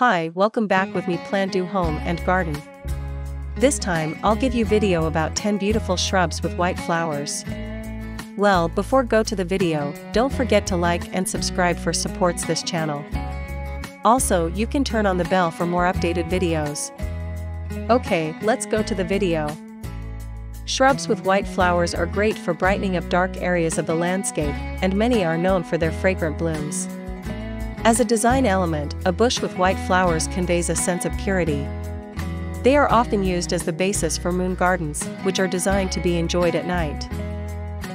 Hi, welcome back with me PlantDo Home and Garden. This time, I'll give you video about 10 beautiful shrubs with white flowers. Well, before go to the video, don't forget to like and subscribe for supports this channel. Also, you can turn on the bell for more updated videos. Okay, let's go to the video. Shrubs with white flowers are great for brightening up dark areas of the landscape, and many are known for their fragrant blooms. As a design element, a bush with white flowers conveys a sense of purity. They are often used as the basis for moon gardens, which are designed to be enjoyed at night.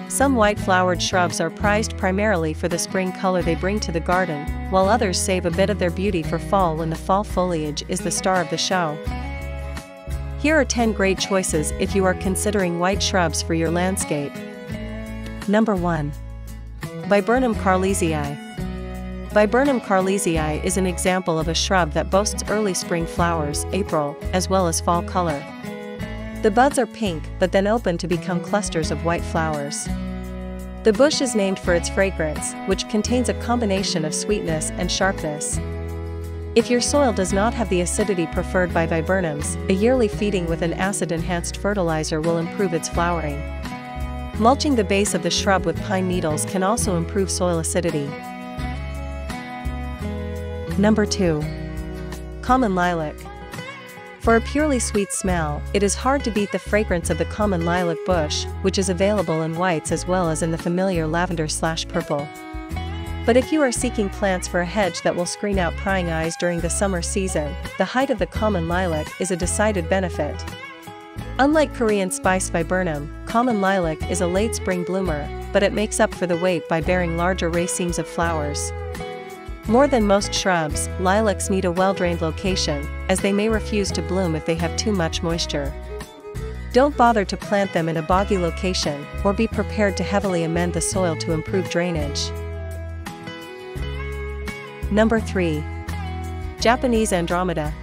Some white-flowered shrubs are prized primarily for the spring color they bring to the garden, while others save a bit of their beauty for fall when the fall foliage is the star of the show. Here are 10 great choices if you are considering white shrubs for your landscape. Number 1. Viburnum carlesii. Viburnum carlesii is an example of a shrub that boasts early spring flowers, April, as well as fall color. The buds are pink but then open to become clusters of white flowers. The bush is named for its fragrance, which contains a combination of sweetness and sharpness. If your soil does not have the acidity preferred by viburnums, a yearly feeding with an acid-enhanced fertilizer will improve its flowering. Mulching the base of the shrub with pine needles can also improve soil acidity. Number 2. Common lilac. For a purely sweet smell, it is hard to beat the fragrance of the common lilac bush, which is available in whites as well as in the familiar lavender slash purple. But if you are seeking plants for a hedge that will screen out prying eyes during the summer season, the height of the common lilac is a decided benefit. Unlike Korean spice viburnum, common lilac is a late spring bloomer, but it makes up for the wait by bearing larger racemes of flowers. More than most shrubs, lilacs need a well-drained location, as they may refuse to bloom if they have too much moisture. Don't bother to plant them in a boggy location, or be prepared to heavily amend the soil to improve drainage. Number 3. Japanese Andromeda.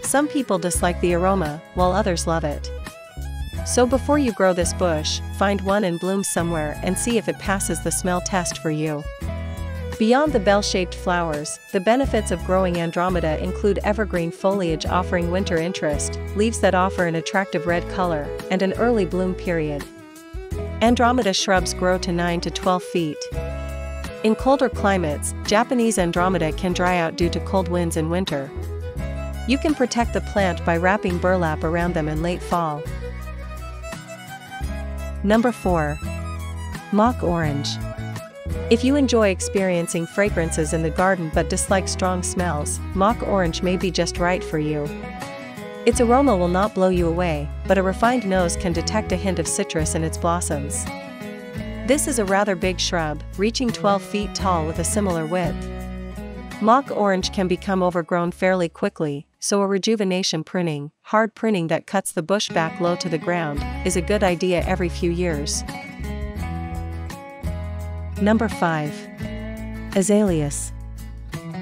Some people dislike the aroma, while others love it. So before you grow this bush, find one in bloom somewhere and see if it passes the smell test for you. Beyond the bell-shaped flowers, the benefits of growing Andromeda include evergreen foliage offering winter interest, leaves that offer an attractive red color, and an early bloom period. Andromeda shrubs grow to 9 to 12 feet. In colder climates, Japanese Andromeda can dry out due to cold winds in winter. You can protect the plant by wrapping burlap around them in late fall. Number 4. Mock Orange. If you enjoy experiencing fragrances in the garden but dislike strong smells, mock orange may be just right for you. Its aroma will not blow you away, but a refined nose can detect a hint of citrus in its blossoms. This is a rather big shrub, reaching 12 feet tall with a similar width. Mock orange can become overgrown fairly quickly, so a rejuvenation pruning, hard pruning that cuts the bush back low to the ground, is a good idea every few years. Number 5. Azaleas.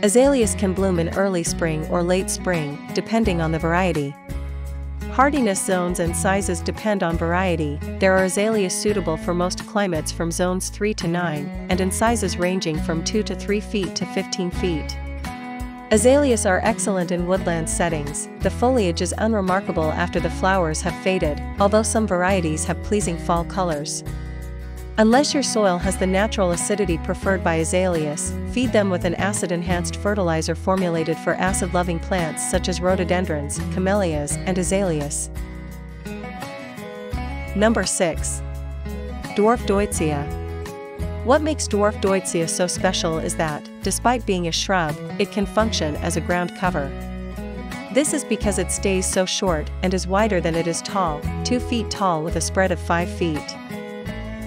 Azaleas can bloom in early spring or late spring, depending on the variety. Hardiness zones and sizes depend on variety. There are azaleas suitable for most climates from zones 3 to 9, and in sizes ranging from 2 to 3 feet to 15 feet. Azaleas are excellent in woodland settings, the foliage is unremarkable after the flowers have faded, although some varieties have pleasing fall colors. Unless your soil has the natural acidity preferred by azaleas, feed them with an acid-enhanced fertilizer formulated for acid-loving plants such as rhododendrons, camellias, and azaleas. Number 6. Dwarf Deutzia. What makes dwarf Deutzia so special is that, despite being a shrub, it can function as a ground cover. This is because it stays so short and is wider than it is tall, 2 feet tall with a spread of 5 feet.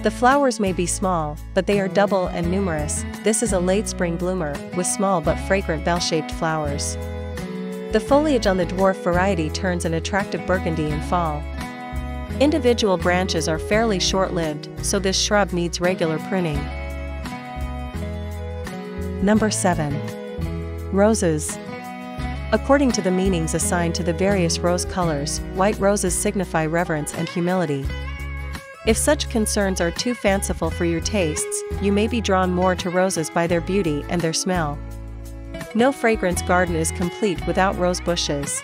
The flowers may be small, but they are double and numerous. This is a late spring bloomer, with small but fragrant bell-shaped flowers. The foliage on the dwarf variety turns an attractive burgundy in fall. Individual branches are fairly short-lived, so this shrub needs regular pruning. Number 7. Roses. According to the meanings assigned to the various rose colors, white roses signify reverence and humility. If such concerns are too fanciful for your tastes, you may be drawn more to roses by their beauty and their smell. No fragrance garden is complete without rose bushes.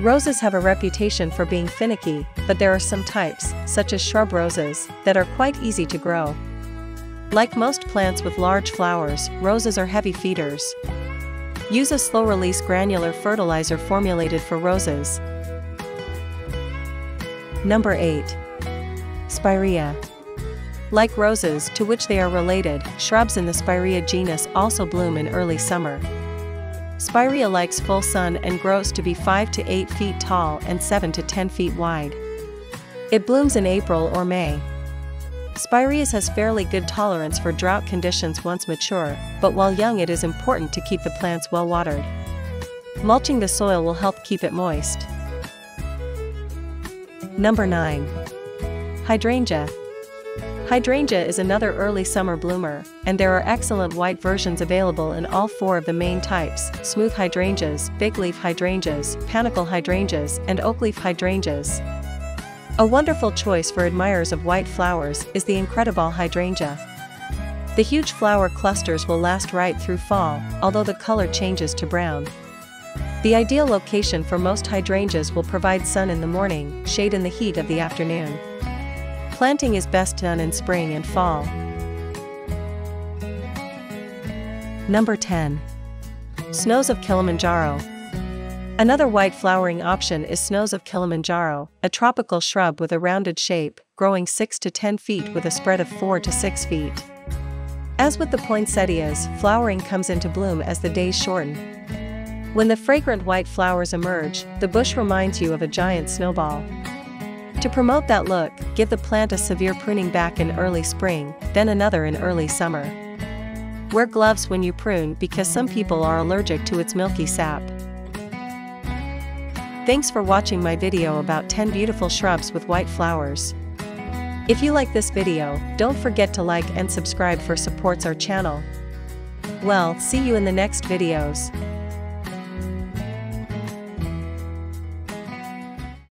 Roses have a reputation for being finicky, but there are some types, such as shrub roses, that are quite easy to grow. Like most plants with large flowers, roses are heavy feeders. Use a slow-release granular fertilizer formulated for roses. Number 8. Spirea. Like roses to which they are related, shrubs in the Spirea genus also bloom in early summer. Spirea likes full sun and grows to be 5 to 8 feet tall and 7 to 10 feet wide. It blooms in April or May. Spireas has fairly good tolerance for drought conditions once mature, but while young it is important to keep the plants well watered. Mulching the soil will help keep it moist. Number 9. Hydrangea. Hydrangea is another early summer bloomer, and there are excellent white versions available in all four of the main types, smooth hydrangeas, bigleaf hydrangeas, panicle hydrangeas, and oakleaf hydrangeas. A wonderful choice for admirers of white flowers is the Incrediball hydrangea. The huge flower clusters will last right through fall, although the color changes to brown. The ideal location for most hydrangeas will provide sun in the morning, shade in the heat of the afternoon. Planting is best done in spring and fall. Number 10. Snows of Kilimanjaro. Another white flowering option is Snows of Kilimanjaro, a tropical shrub with a rounded shape, growing 6 to 10 feet with a spread of 4 to 6 feet. As with the poinsettias, flowering comes into bloom as the days shorten. When the fragrant white flowers emerge, the bush reminds you of a giant snowball. To promote that look, give the plant a severe pruning back in early spring, then another in early summer. Wear gloves when you prune because some people are allergic to its milky sap. Thanks for watching my video about 10 beautiful shrubs with white flowers. If you like this video, don't forget to like and subscribe for supports our channel. Well, see you in the next videos.